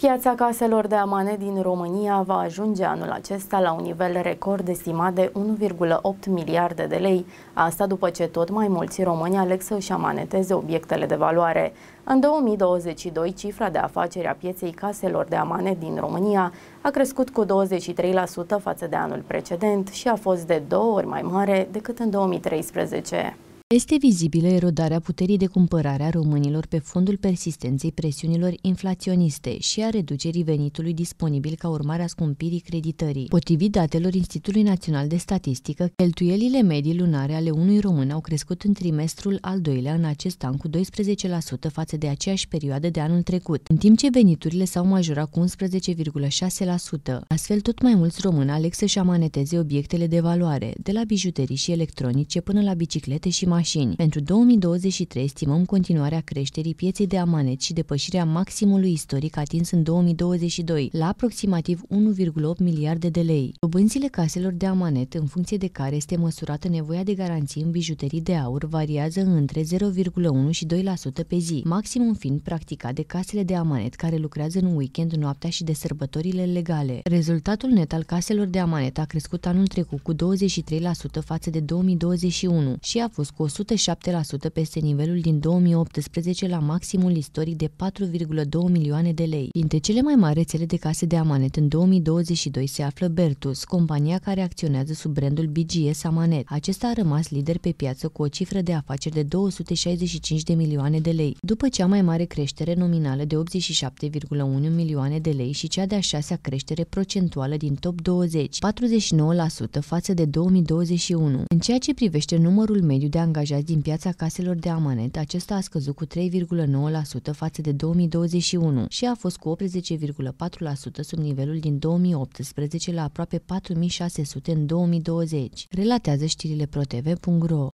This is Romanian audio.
Piața caselor de amane din România va ajunge anul acesta la un nivel record estimat de 1,8 miliarde de lei, asta după ce tot mai mulți români aleg să își amaneteze obiectele de valoare. În 2022, cifra de afaceri a pieței caselor de amane din România a crescut cu 23% față de anul precedent și a fost de două ori mai mare decât în 2013. Este vizibilă erodarea puterii de cumpărare a românilor pe fondul persistenței presiunilor inflaționiste și a reducerii venitului disponibil ca urmare a scumpirii creditării. Potrivit datelor Institutului Național de Statistică, cheltuielile medii lunare ale unui român au crescut în trimestrul al doilea în acest an cu 12% față de aceeași perioadă de anul trecut, în timp ce veniturile s-au majorat cu 11,6%. Astfel, tot mai mulți români aleg să-și amaneteze obiectele de valoare, de la bijuterii și electronice până la biciclete și mașini mașini. Pentru 2023 estimăm continuarea creșterii pieței de amanet și depășirea maximului istoric atins în 2022 la aproximativ 1,8 miliarde de lei. Dobânzile caselor de amanet, în funcție de care este măsurată nevoia de garanții în bijuterii de aur, variază între 0,1 și 2% pe zi, maximum fiind practicat de casele de amanet care lucrează în weekend, noaptea și de sărbătorile legale. Rezultatul net al caselor de amanet a crescut anul trecut cu 23% față de 2021 și a fost cu 107% peste nivelul din 2018 la maximul istoric de 4,2 milioane de lei. Dintre cele mai mari rețele de case de amanet în 2022 se află Bertus, compania care acționează sub brandul BGS Amanet. Acesta a rămas lider pe piață cu o cifră de afaceri de 265 de milioane de lei, după cea mai mare creștere nominală de 87,1 milioane de lei și cea de-a șasea creștere procentuală din top 20, 49% față de 2021. În ceea ce privește numărul mediu de angajați angajați din piața caselor de amanet, acesta a scăzut cu 3,9% față de 2021 și a fost cu 18,4% sub nivelul din 2018 la aproape 4600 în 2020, relatează știrile protv.ro.